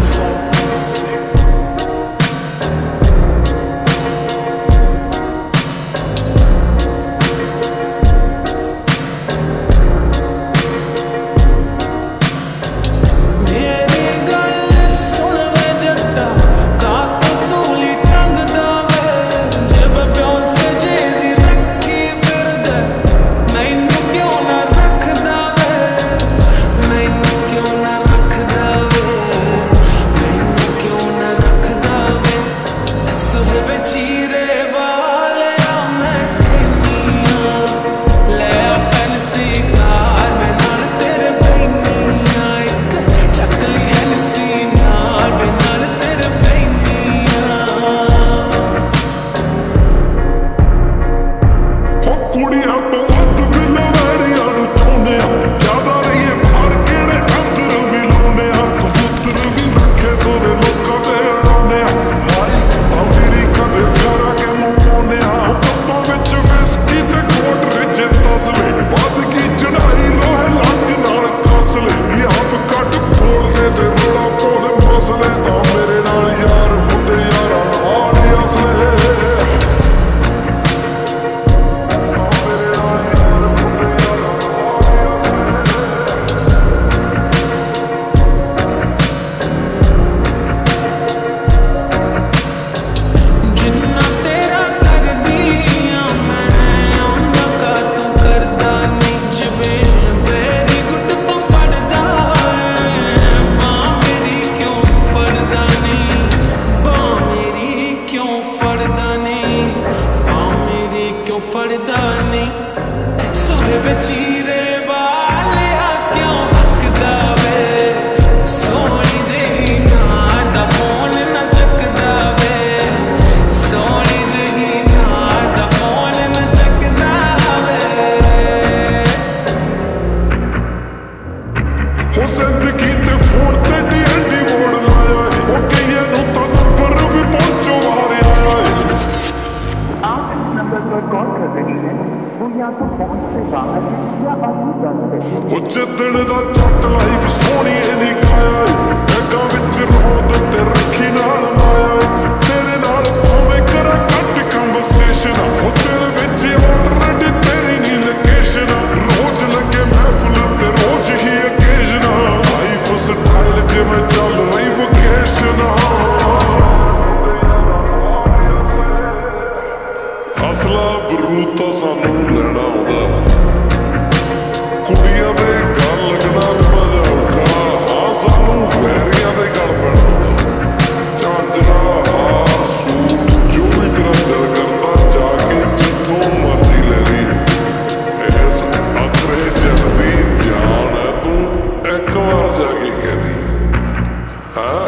Yes. me. So liberty. ਉਹ ਦਾ ਜੱਟ life ਸੋਹਣੀਏ ਨਹੀਂ ਕਾਇਆ ਬੈਗਾਂ ਵਿੱਚ ਰੋਦ ਤੇ ਰੱਖੀ ਨਾਲ ਮਾਇਆ ਤੇਰੇ ਨਾਲ ਹੋਵੇ ਕਰਾਂ ਘੱਟ ਕਨਵਰਸੇਸ਼ਨ ਉਹ ਦਿਲ ਵਿੱਚ ਆਲਰੇਡੀ ਤੇਰੀ ਨਹੀਂ ਲੋਕੇਸ਼ਨ ਰੋਜ਼ ਲੱਗੇ ਮਹਿਫਲ ਤੇ ਰੋਜ਼ ਹੀ ਓਕੇਸ਼ਨ ਲਾਈਫ ਸਟਾਈਲ ਜਿਵੇਂ ਚੱਲ ਰਹੀ ਵੋਕੇਸ਼ਨ ਹਸਲਾ ਬਰੂਤਾ ਸਾਨੂੰ ਲੈਣਾ ਆਉਂਦਾ Huh?